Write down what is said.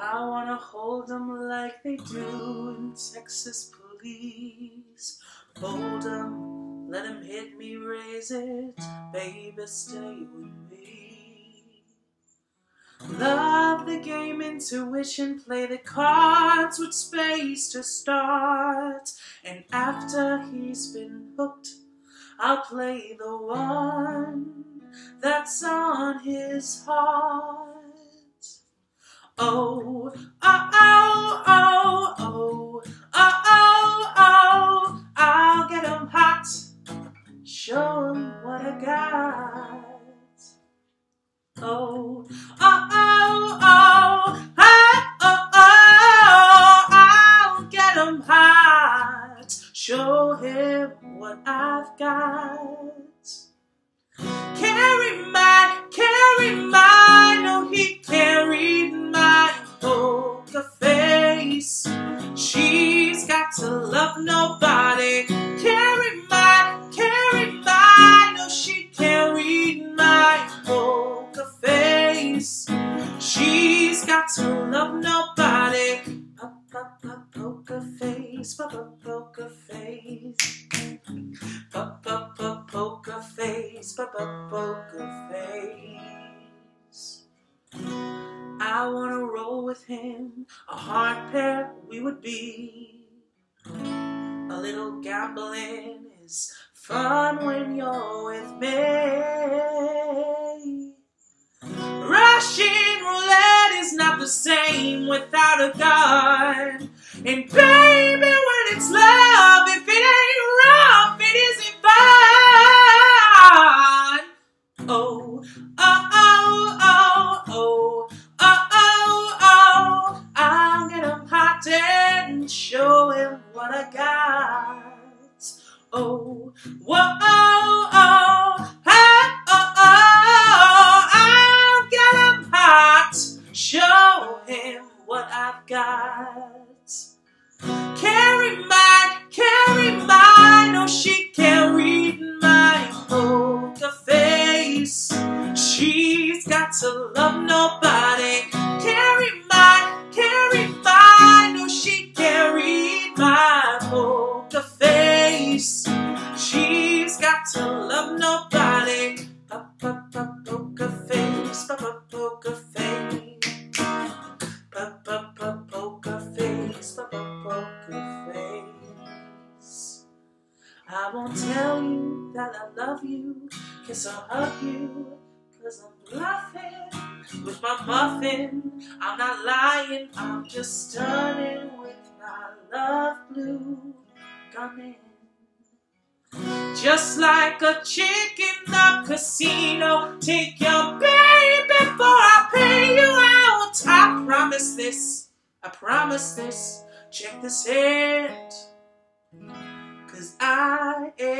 I wanna hold them like they do in Texas police. Hold them, let them hit me, raise it, baby, stay with me. Love the game, intuition, play the cards with space to start. And after he's been hooked, I'll play the one that's on his heart. Oh, oh, oh, oh, oh, oh, oh, oh, I'll get him hot, show him what I got. Oh, oh, oh, oh, oh, oh, oh, I'll get him hot, show him what I've got. Carry my, carry my, nobody. Carry my, carry my, no, she carried my poker face. She's got to love nobody. Pop, pop, pop, poker face, pop, pop, poker face. Pop, pop, pop, poker face, pop, pop, poker face. I wanna roll with him, a hard pair we would be. A little gambling is fun when you're with me. Russian roulette is not the same without a gun. And baby, when it's love, I. Oh, whoa, oh, oh, oh, oh, oh. I'll get him hot, show him what I've got. Carry my, carry my, no, oh, she carried my poker face. She's got to love nobody. Pop, poker face. Poker face, pop, poker face. I won't tell you that I love you, kiss or hug you, cause I'm bluffing with my muffin. I'm not lying, I'm just stunning with my love blue gunning. Just like a chick in the casino, take your baby I promise this. Check this hand, cause I am.